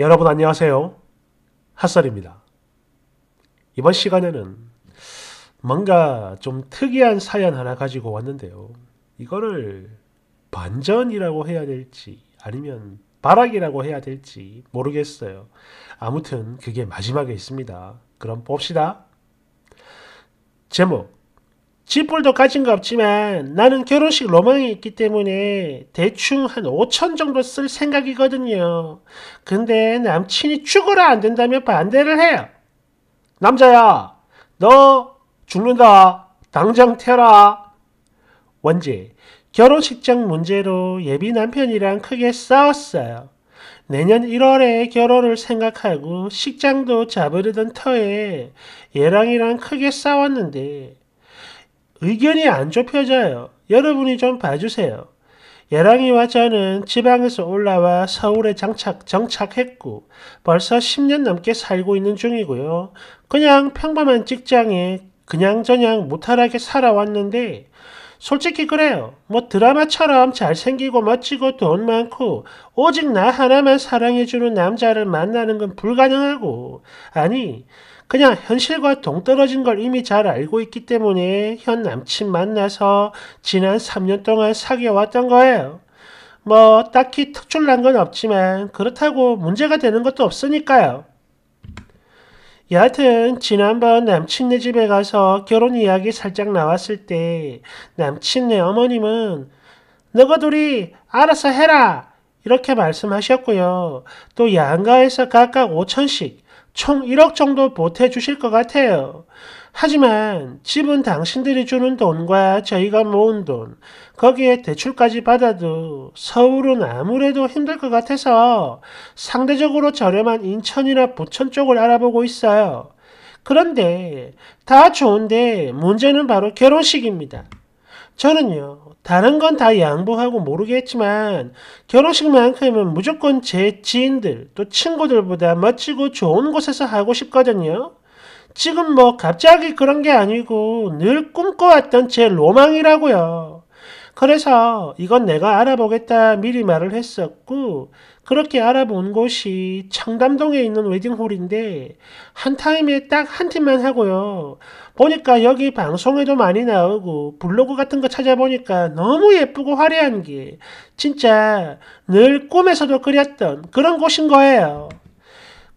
여러분 안녕하세요. 핫설입니다. 이번 시간에는 뭔가 좀 특이한 사연 하나 가지고 왔는데요. 이거를 반전이라고 해야 될지 아니면 바락이라고 해야 될지 모르겠어요. 아무튼 그게 마지막에 있습니다. 그럼 봅시다. 제목 지뿔도 가진 거 없지만 나는 결혼식 로망이 있기 때문에 대충 한 5천 정도 쓸 생각이거든요. 근데 남친이 죽어라 안 된다면 반대를 해요. 남자야, 너 죽는다. 당장 태어라. 원제, 결혼식장 문제로 예비 남편이랑 크게 싸웠어요. 내년 1월에 결혼을 생각하고 식장도 잡으려던 터에 얘랑이랑 크게 싸웠는데 의견이 안 좁혀져요. 여러분이 좀 봐주세요. 예랑이와 저는 지방에서 올라와 서울에 장착, 정착했고 벌써 10년 넘게 살고 있는 중이고요. 그냥 평범한 직장에 그냥저냥 무탈하게 살아왔는데 솔직히 그래요. 뭐 드라마처럼 잘생기고 멋지고 돈 많고 오직 나 하나만 사랑해주는 남자를 만나는 건 불가능하고 아니 그냥 현실과 동떨어진 걸 이미 잘 알고 있기 때문에 현 남친 만나서 지난 3년 동안 사귀어왔던 거예요. 뭐 딱히 특출난 건 없지만 그렇다고 문제가 되는 것도 없으니까요. 여하튼 지난번 남친네 집에 가서 결혼 이야기 살짝 나왔을 때 남친네 어머님은 너가 둘이 알아서 해라 이렇게 말씀하셨고요. 또 양가에서 각각 5천씩 총 1억 정도 보태 주실 것 같아요. 하지만 집은 당신들이 주는 돈과 저희가 모은 돈, 거기에 대출까지 받아도 서울은 아무래도 힘들 것 같아서 상대적으로 저렴한 인천이나 부천 쪽을 알아보고 있어요. 그런데 다 좋은데 문제는 바로 결혼식입니다. 저는요, 다른 건 다 양보하고 모르겠지만 결혼식만큼은 무조건 제 지인들 또 친구들보다 멋지고 좋은 곳에서 하고 싶거든요. 지금 뭐 갑자기 그런 게 아니고 늘 꿈꿔왔던 제 로망이라고요. 그래서 이건 내가 알아보겠다 미리 말을 했었고 그렇게 알아본 곳이 청담동에 있는 웨딩홀인데 한 타임에 딱 한 팀만 하고요. 보니까 여기 방송에도 많이 나오고 블로그 같은 거 찾아보니까 너무 예쁘고 화려한 게 진짜 늘 꿈에서도 그렸던 그런 곳인 거예요.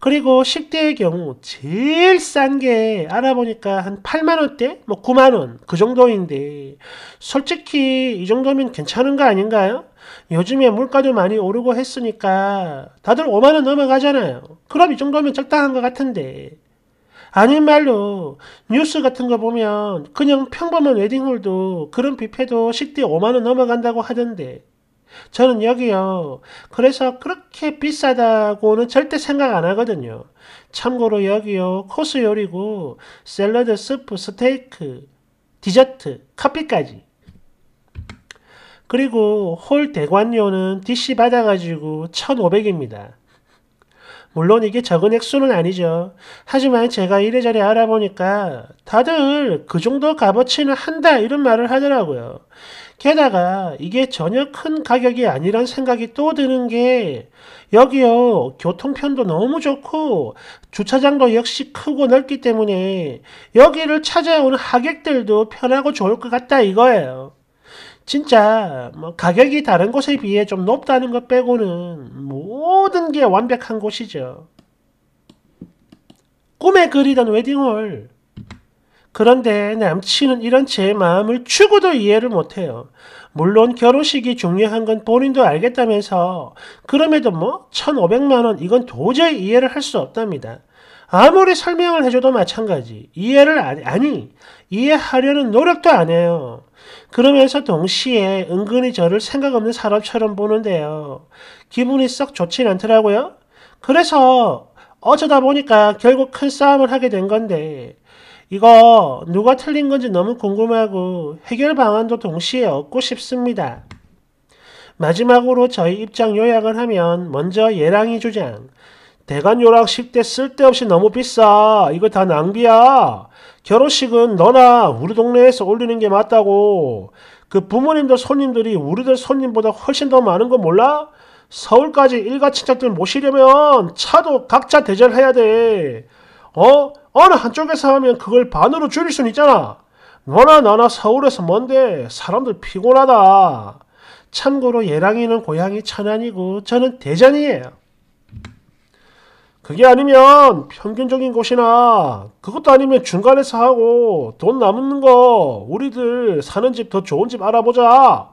그리고 식대의 경우 제일 싼 게 알아보니까 한 8만 원대, 뭐 9만 원 그 정도인데 솔직히 이 정도면 괜찮은 거 아닌가요? 요즘에 물가도 많이 오르고 했으니까 다들 5만 원 넘어가잖아요. 그럼 이 정도면 적당한 것 같은데 아닌 말로 뉴스 같은 거 보면 그냥 평범한 웨딩홀도 그런 뷔페도 식대 5만 원 넘어간다고 하던데 저는 여기요. 그래서 그렇게 비싸다고는 절대 생각 안 하거든요. 참고로 여기요. 코스 요리고 샐러드, 스프, 스테이크, 디저트, 커피까지. 그리고 홀 대관료는 DC 받아가지고 1,500입니다. 물론 이게 적은 액수는 아니죠. 하지만 제가 이래저래 알아보니까 다들 그 정도 값어치는 한다 이런 말을 하더라고요. 게다가 이게 전혀 큰 가격이 아니란 생각이 또 드는 게 여기요 교통편도 너무 좋고 주차장도 역시 크고 넓기 때문에 여기를 찾아오는 하객들도 편하고 좋을 것 같다 이거예요. 진짜 뭐 가격이 다른 곳에 비해 좀 높다는 것 빼고는 모든 게 완벽한 곳이죠. 꿈에 그리던 웨딩홀. 그런데 남친은 이런 제 마음을 죽어도 이해를 못해요. 물론 결혼식이 중요한 건 본인도 알겠다면서 그럼에도 뭐 1500만원 이건 도저히 이해를 할 수 없답니다. 아무리 설명을 해줘도 마찬가지. 이해를 아니, 아니 이해하려는 노력도 안 해요. 그러면서 동시에 은근히 저를 생각 없는 사람처럼 보는데요. 기분이 썩 좋진 않더라고요. 그래서 어쩌다 보니까 결국 큰 싸움을 하게 된 건데 이거 누가 틀린 건지 너무 궁금하고 해결 방안도 동시에 얻고 싶습니다. 마지막으로 저희 입장 요약을 하면 먼저 예랑이 주장. 대관 요락 10대 쓸데없이 너무 비싸. 이거 다 낭비야. 결혼식은 너나 우리 동네에서 올리는 게 맞다고. 그 부모님들 손님들이 우리들 손님보다 훨씬 더 많은 거 몰라? 서울까지 일가 친척들 모시려면 차도 각자 대절해야 돼. 어? 어느 한쪽에서 하면 그걸 반으로 줄일 순 있잖아. 너나 나나 서울에서 먼데 사람들 피곤하다. 참고로 예랑이는 고향이 천안이고 저는 대전이에요. 그게 아니면 평균적인 곳이나 그것도 아니면 중간에서 하고 돈 남는 거 우리들 사는 집 더 좋은 집 알아보자.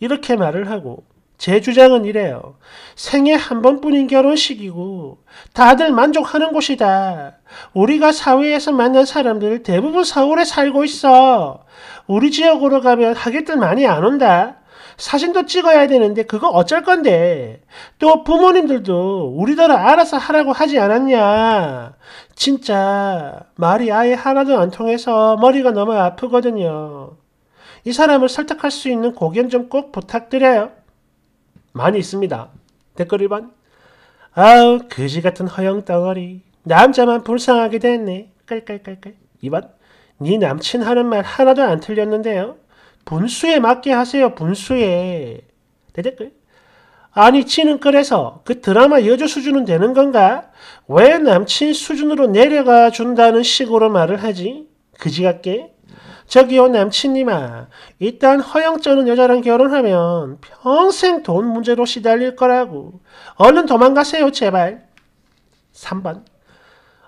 이렇게 말을 하고 제 주장은 이래요. 생애 한 번뿐인 결혼식이고 다들 만족하는 곳이다. 우리가 사회에서 만난 사람들 대부분 서울에 살고 있어. 우리 지역으로 가면 하객들 많이 안 온다. 사진도 찍어야 되는데 그거 어쩔 건데. 또 부모님들도 우리더러 알아서 하라고 하지 않았냐. 진짜 말이 아예 하나도 안 통해서 머리가 너무 아프거든요. 이 사람을 설득할 수 있는 고견 좀 꼭 부탁드려요. 많이 있습니다. 댓글 1번. 아우 그지 같은 허영 덩어리. 남자만 불쌍하게 됐네. 깔깔깔깔. 2번. 네 남친 하는 말 하나도 안 틀렸는데요. 분수에 맞게 하세요. 분수에. 내 댓글. 아니 치는 그래서 그 드라마 여주 수준은 되는 건가? 왜 남친 수준으로 내려가 준다는 식으로 말을 하지? 그지 같게? 저기요 남친님아 일단 허영 쩌는 여자랑 결혼하면 평생 돈 문제로 시달릴 거라고 얼른 도망가세요 제발 3번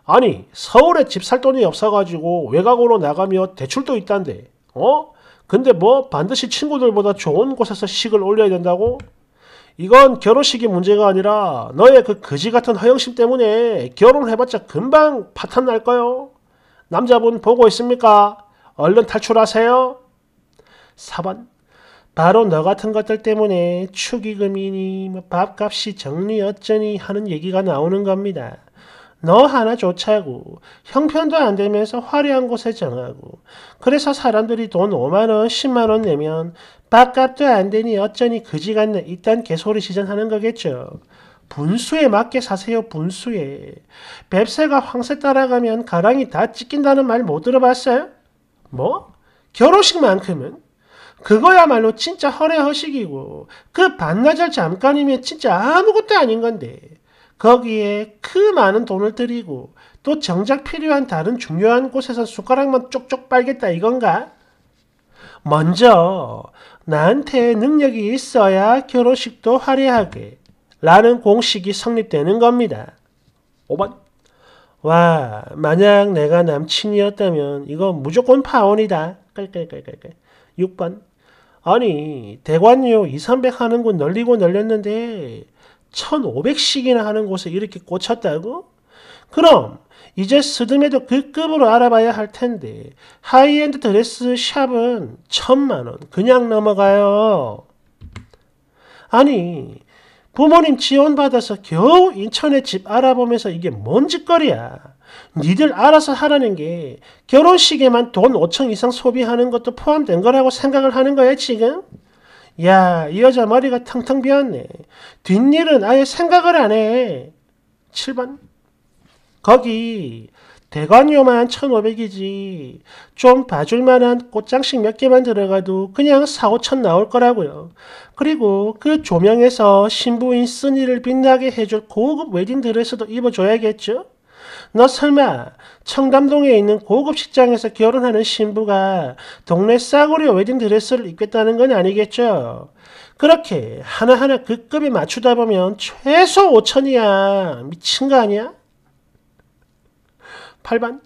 아니 서울에 집 살 돈이 없어가지고 외곽으로 나가며 대출도 있단데 어? 근데 뭐 반드시 친구들보다 좋은 곳에서 식을 올려야 된다고? 이건 결혼식이 문제가 아니라 너의 그 거지 같은 허영심 때문에 결혼해봤자 금방 파탄 날 거요. 남자분 보고 있습니까? 얼른 탈출하세요. 4번. 바로 너 같은 것들 때문에 축의금이니 뭐 밥값이 정리 어쩌니 하는 얘기가 나오는 겁니다. 너 하나 좋자고 형편도 안 되면서 화려한 곳에 정하고 그래서 사람들이 돈 5만원 10만원 내면 밥값도 안 되니 어쩌니 그지같네 이딴 개소리 시전하는 거겠죠. 분수에 맞게 사세요 분수에. 뱁새가 황새 따라가면 가랑이 다 찢긴다는 말 못 들어봤어요? 뭐? 결혼식만큼은? 그거야말로 진짜 허례허식이고 그 반나절 잠깐이면 진짜 아무것도 아닌 건데 거기에 그 많은 돈을 들이고 또 정작 필요한 다른 중요한 곳에서 숟가락만 쪽쪽 빨겠다 이건가? 먼저 나한테 능력이 있어야 결혼식도 화려하게 라는 공식이 성립되는 겁니다. 5번 와 만약 내가 남친이었다면 이거 무조건 파혼이다. 깔깔깔깔깔 6번 아니 대관료 2, 300 하는 곳 널리고 널렸는데 1500씩이나 하는 곳에 이렇게 꽂혔다고? 그럼 이제 스드메도 그 급으로 알아봐야 할 텐데 하이엔드 드레스 샵은 천만 원 그냥 넘어가요. 아니 부모님 지원받아서 겨우 인천에 집 알아보면서 이게 뭔 짓거리야. 니들 알아서 하라는 게 결혼식에만 돈 5천 이상 소비하는 것도 포함된 거라고 생각을 하는 거야 지금? 야, 이 여자 머리가 텅텅 비었네. 뒷일은 아예 생각을 안 해. 7번. 거기 대관료만 1,500이지. 좀 봐줄 만한 꽃장식 몇 개만 들어가도 그냥 4, 5천 나올 거라고요. 그리고 그 조명에서 신부인 쓴이를 빛나게 해줄 고급 웨딩 드레스도 입어줘야겠죠? 너 설마 청담동에 있는 고급 식장에서 결혼하는 신부가 동네 싸구려 웨딩 드레스를 입겠다는 건 아니겠죠? 그렇게 하나하나 그 급에 맞추다 보면 최소 5천이야. 미친 거 아니야? 8번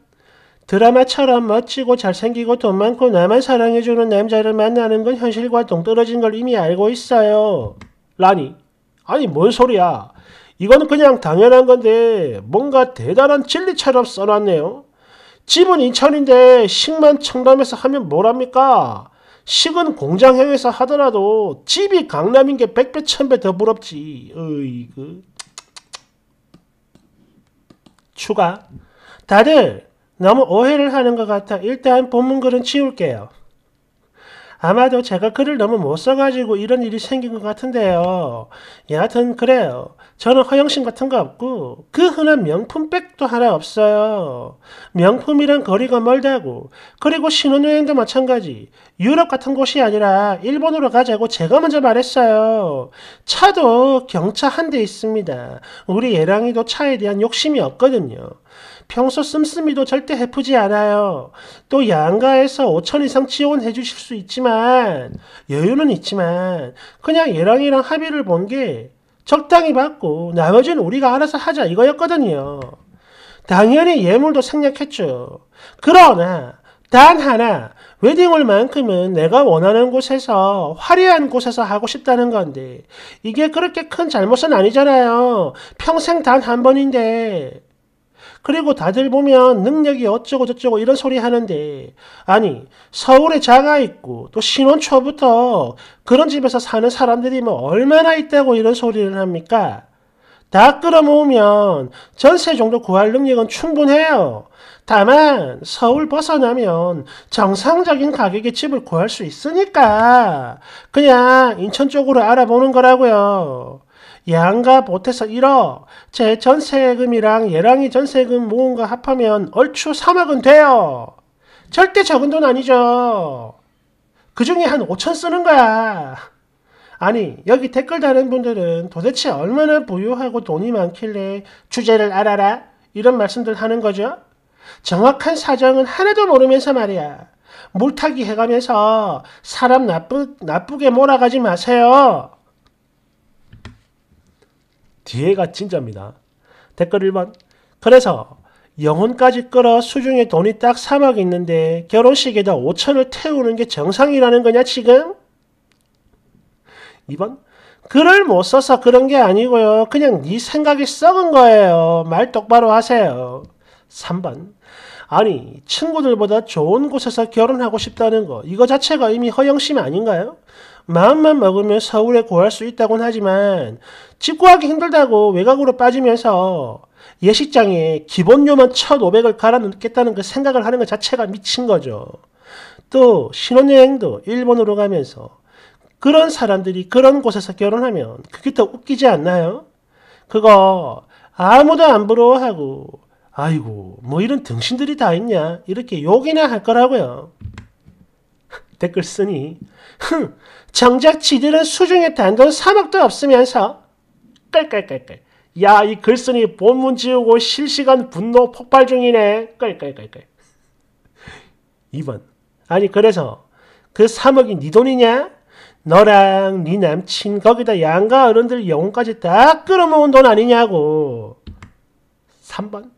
드라마처럼 멋지고 잘생기고 돈 많고 나만 사랑해주는 남자를 만나는 건 현실과 동떨어진 걸 이미 알고 있어요. 라니 아니 뭔 소리야. 이거는 그냥 당연한 건데 뭔가 대단한 진리처럼 써놨네요. 집은 인천인데 식만 청담에서 하면 뭐랍니까? 식은 공장형에서 하더라도 집이 강남인 게 백배 천배 더 부럽지. 으이그. 추가. 다들 너무 오해를 하는 것 같아 일단 본문 글은 치울게요. 아마도 제가 글을 너무 못 써가지고 이런 일이 생긴 것 같은데요. 여하튼 그래요. 저는 허영심 같은 거 없고 그 흔한 명품백도 하나 없어요. 명품이랑 거리가 멀다고. 그리고 신혼여행도 마찬가지. 유럽 같은 곳이 아니라 일본으로 가자고 제가 먼저 말했어요. 차도 경차 한 대 있습니다. 우리 예랑이도 차에 대한 욕심이 없거든요. 평소 씀씀이도 절대 해프지 않아요. 또 양가에서 5천 이상 지원해 주실 수 있지만 여유는 있지만 그냥 얘랑이랑 합의를 본 게 적당히 받고 나머지는 우리가 알아서 하자 이거였거든요. 당연히 예물도 생략했죠. 그러나 단 하나 웨딩홀만큼은 내가 원하는 곳에서 화려한 곳에서 하고 싶다는 건데 이게 그렇게 큰 잘못은 아니잖아요. 평생 단 한 번인데 그리고 다들 보면 능력이 어쩌고 저쩌고 이런 소리 하는데 아니 서울에 자가 있고 또 신혼 초부터 그런 집에서 사는 사람들이 뭐 얼마나 있다고 이런 소리를 합니까? 다 끌어모으면 전세 정도 구할 능력은 충분해요. 다만 서울 벗어나면 정상적인 가격의 집을 구할 수 있으니까 그냥 인천 쪽으로 알아보는 거라고요. 양가 보태서 1억, 제 전세금이랑 예랑이 전세금 모은 거 합하면 얼추 3억은 돼요. 절대 적은 돈 아니죠. 그 중에 한 5천 쓰는 거야. 아니, 여기 댓글 다는 분들은 도대체 얼마나 부유하고 돈이 많길래 주제를 알아라? 이런 말씀들 하는 거죠? 정확한 사정은 하나도 모르면서 말이야. 물타기 해가면서 사람 나쁘, 나쁘게 몰아가지 마세요. 뒤에가 진짜입니다. 댓글 1번. 그래서 영혼까지 끌어 수중에 돈이 딱 3억 있는데 결혼식에다 5천을 태우는 게 정상이라는 거냐 지금? 2번. 글을 못 써서 그런 게 아니고요. 그냥 네 생각이 썩은 거예요. 말 똑바로 하세요. 3번. 아니 친구들보다 좋은 곳에서 결혼하고 싶다는 거 이거 자체가 이미 허영심 아닌가요? 마음만 먹으면 서울에 구할 수 있다곤 하지만 집 구하기 힘들다고 외곽으로 빠지면서 예식장에 기본료만 1,500을 갈아 넣겠다는 그 생각을 하는 것 자체가 미친 거죠. 또 신혼여행도 일본으로 가면서 그런 사람들이 그런 곳에서 결혼하면 그게 더 웃기지 않나요? 그거 아무도 안 부러워하고 아이고 뭐 이런 등신들이 다 있냐 이렇게 욕이나 할 거라고요. 댓글 쓰니 흥 정작 지들은 수중에 단돈 3억도 없으면서 깔깔깔깔. 야 이 글쓴이 본문 지우고 실시간 분노 폭발 중이네. 깔깔깔깔. 2번. 아니 그래서 그 3억이 네 돈이냐? 너랑 네 남친 거기다 양가 어른들 영혼까지 다 끌어모은 돈 아니냐고. 3번.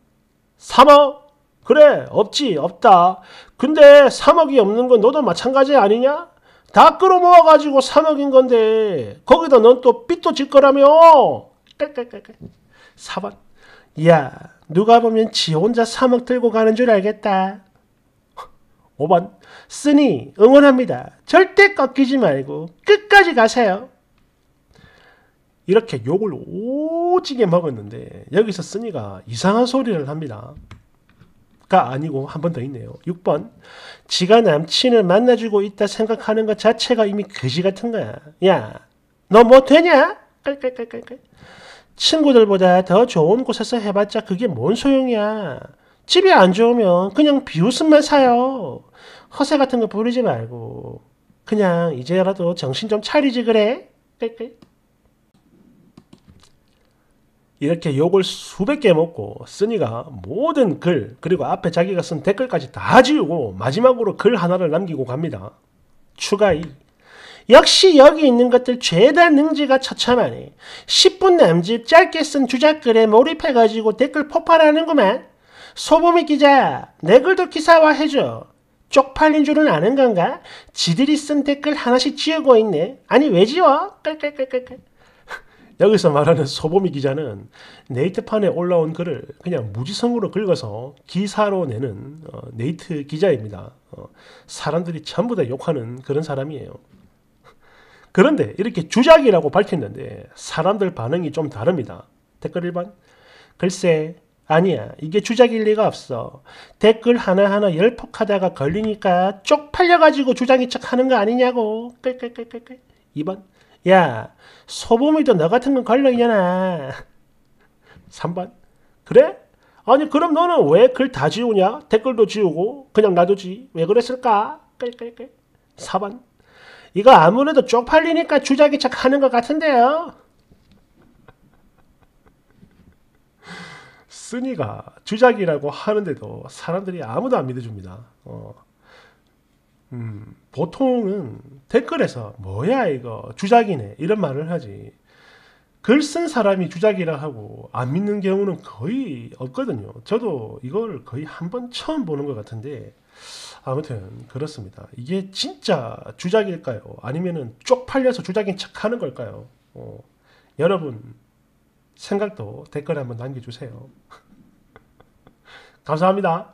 3억? 그래 없지 없다. 근데 3억이 없는 건 너도 마찬가지 아니냐? 다 끌어모아 가지고 3억인 건데 거기다 넌또 빚도 질 거라며. 깔깔깔깔. 4번 야 누가 보면 지 혼자 3억 들고 가는 줄 알겠다. 5번. 쓰니 응원합니다. 절대 꺾이지 말고 끝까지 가세요. 이렇게 욕을 오지게 먹었는데 여기서 쓰니가 이상한 소리를 합니다 가 아니고 한 번 더 있네요. 6번. 지가 남친을 만나주고 있다 생각하는 것 자체가 이미 거지 같은 거야. 야, 너 뭐 되냐? 깔깔깔깔깔. 친구들보다 더 좋은 곳에서 해봤자 그게 뭔 소용이야. 집이 안 좋으면 그냥 비웃음만 사요. 허세 같은 거 부리지 말고. 그냥 이제라도 정신 좀 차리지 그래. 깔깔. 이렇게 욕을 수백 개 먹고 쓰니가 모든 글 그리고 앞에 자기가 쓴 댓글까지 다 지우고 마지막으로 글 하나를 남기고 갑니다. 추가 2. 역시 여기 있는 것들 죄다 능지가 처참하네. 10분 남짓 짧게 쓴 주작글에 몰입해가지고 댓글 폭발하는구만. 소보미 기자, 내 글도 기사화해줘. 쪽팔린 줄은 아는 건가? 지들이 쓴 댓글 하나씩 지우고 있네. 아니 왜 지워? 깔깔깔깔깔. 여기서 말하는 소보미 기자는 네이트판에 올라온 글을 그냥 무지성으로 긁어서 기사로 내는 어, 네이트 기자입니다. 어, 사람들이 전부 다 욕하는 그런 사람이에요. 그런데 이렇게 주작이라고 밝혔는데 사람들 반응이 좀 다릅니다. 댓글 1번 글쎄 아니야. 이게 주작일 리가 없어. 댓글 하나하나 열폭하다가 걸리니까 쪽팔려가지고 주작인 척 하는 거 아니냐고. 끌끌끌끌끌. 2번. 야, 소범이도 너 같은 건 걸려있냐나. 3번. 그래? 아니, 그럼 너는 왜 글 다 지우냐? 댓글도 지우고, 그냥 놔두지. 왜 그랬을까? 끌끌끌. 4번. 이거 아무래도 쪽팔리니까 주작인 척 하는 것 같은데요. 쓰니가 주작이라고 하는데도 사람들이 아무도 안 믿어줍니다. 어. 음, 보통은 댓글에서 뭐야 이거 주작이네 이런 말을 하지. 글 쓴 사람이 주작이라 하고 안 믿는 경우는 거의 없거든요. 저도 이걸 거의 한 번 처음 보는 것 같은데 아무튼 그렇습니다. 이게 진짜 주작일까요? 아니면은 쪽팔려서 주작인 척 하는 걸까요? 어, 여러분 생각도 댓글에 한번 남겨주세요. 감사합니다.